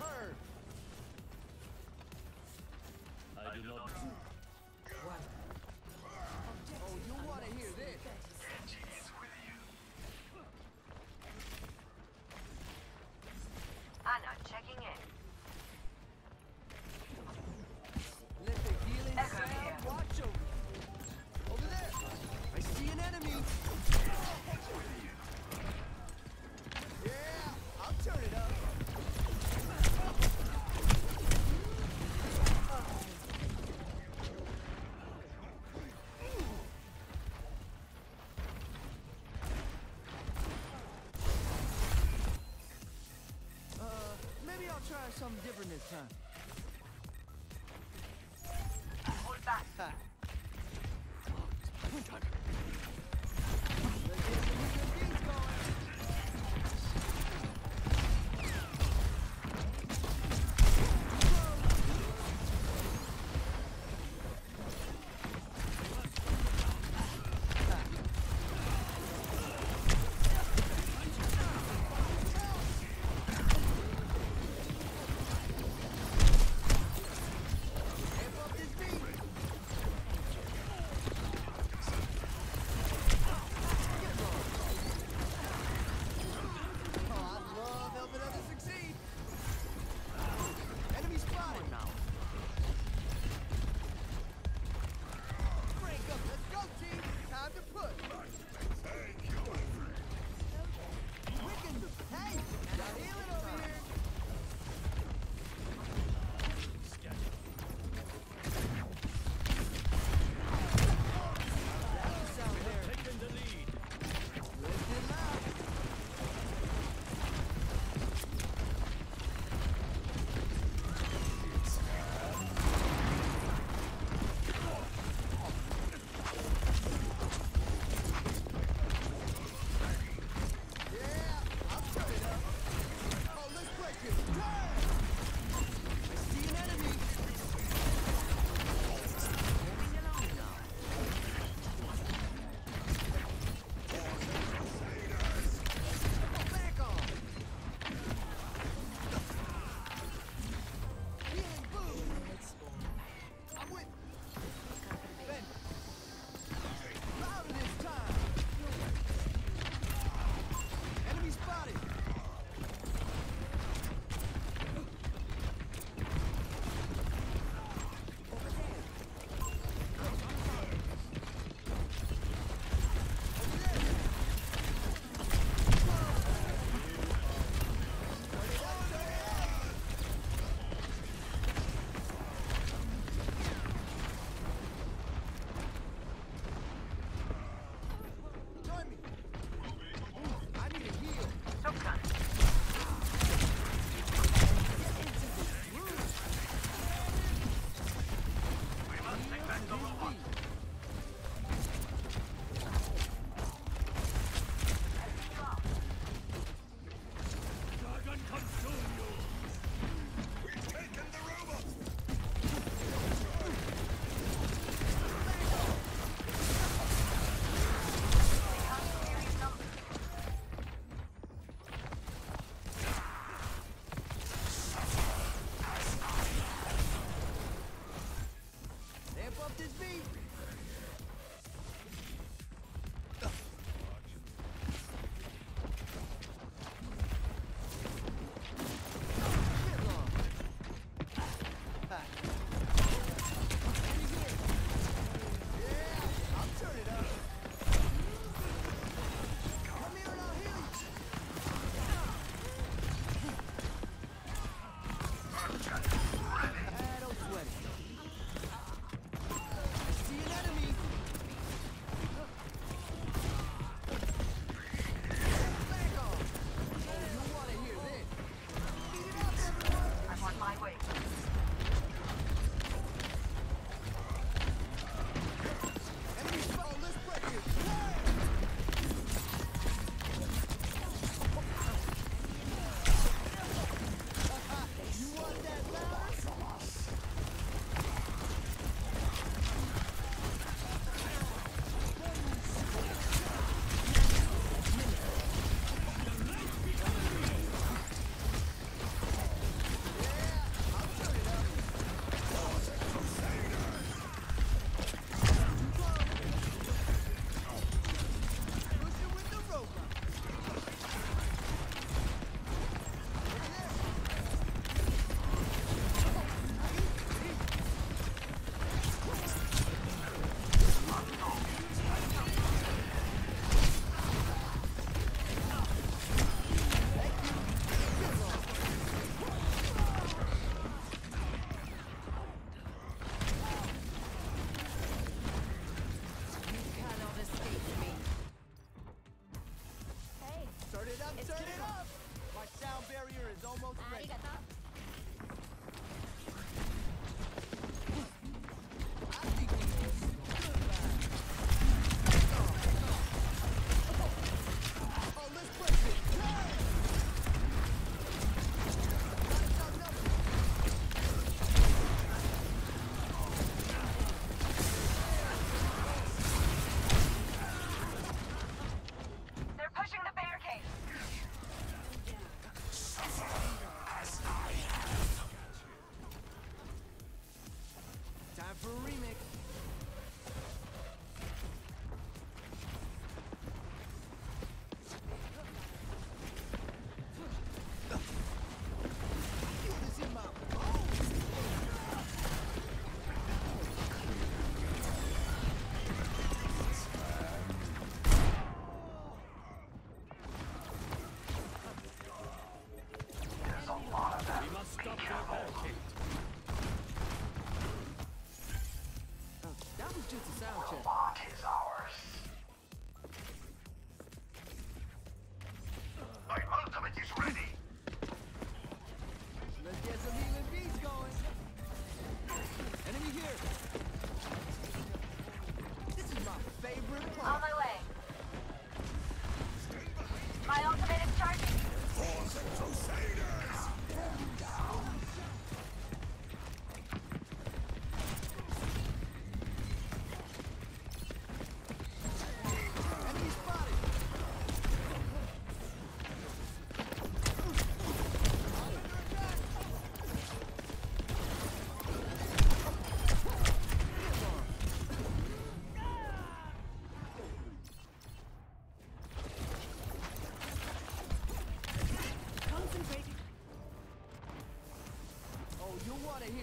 heard. Something different this time.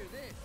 Hear this.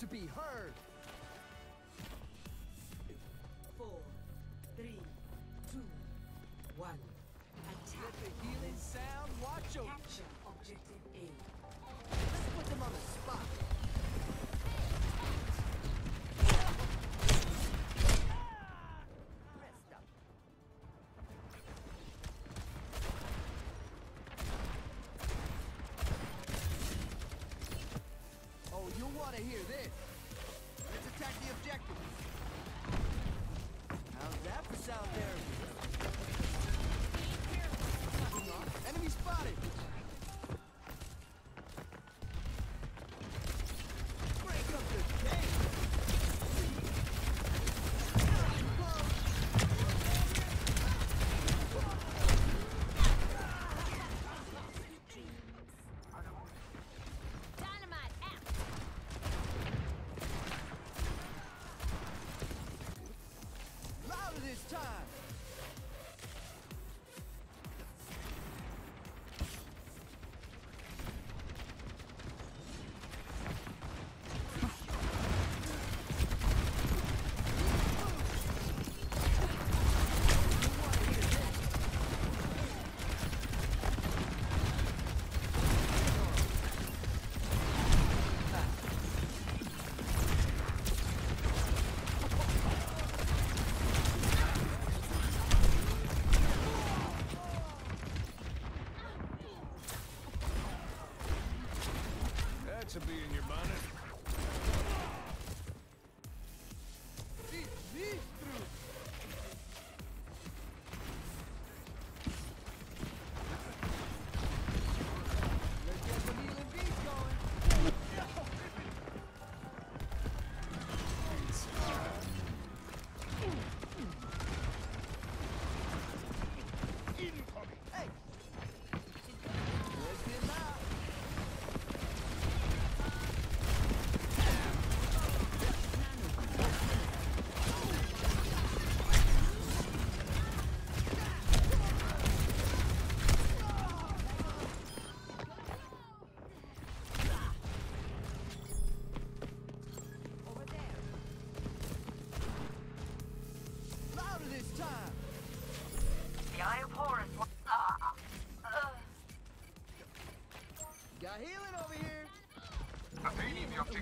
to be heard. Four, three, two, one. Attack. Let the healing sound watch over. Capture.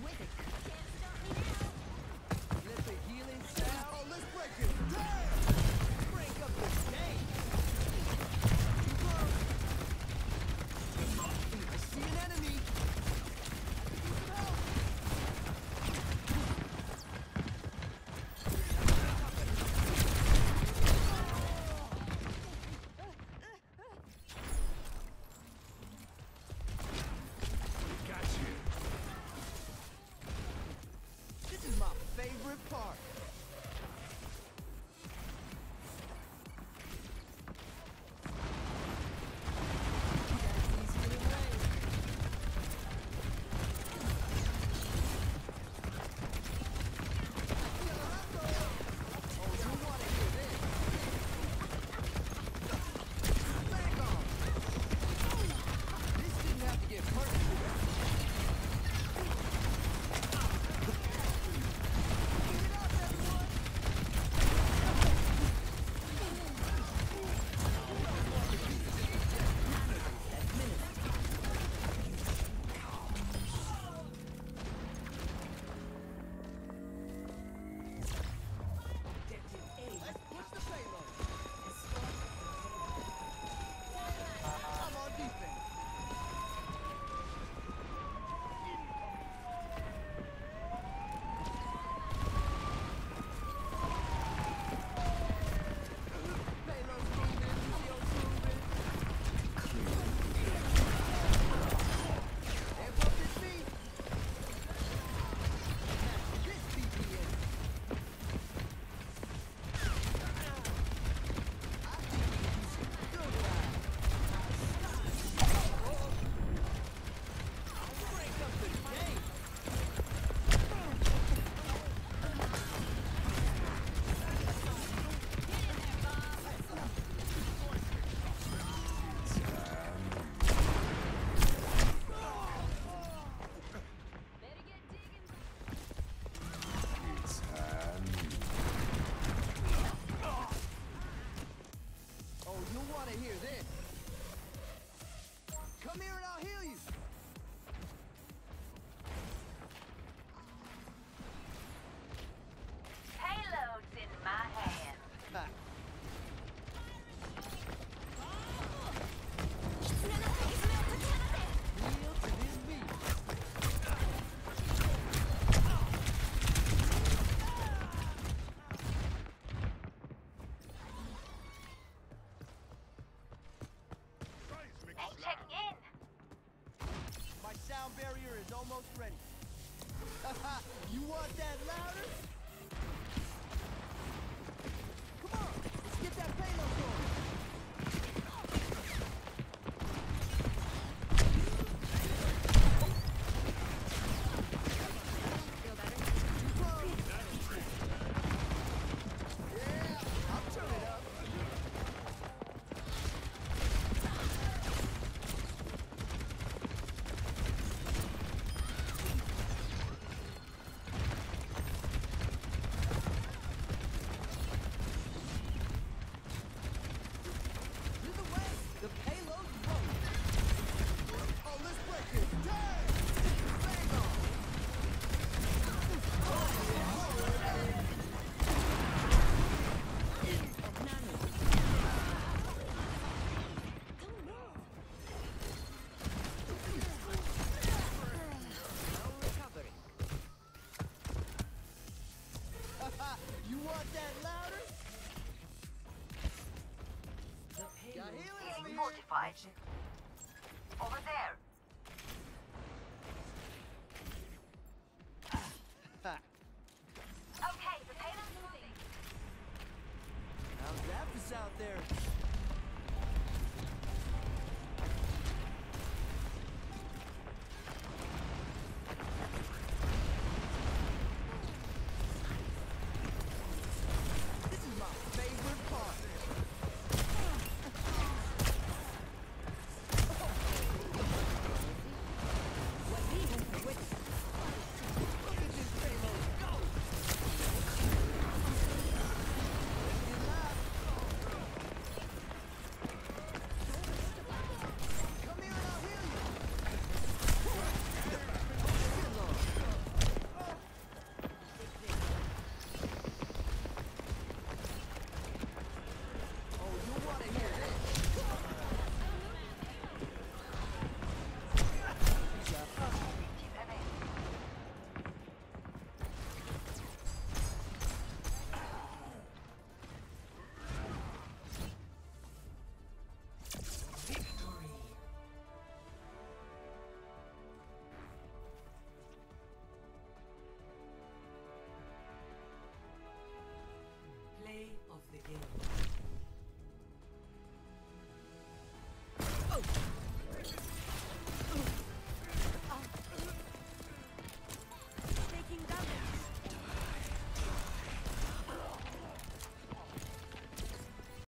With it.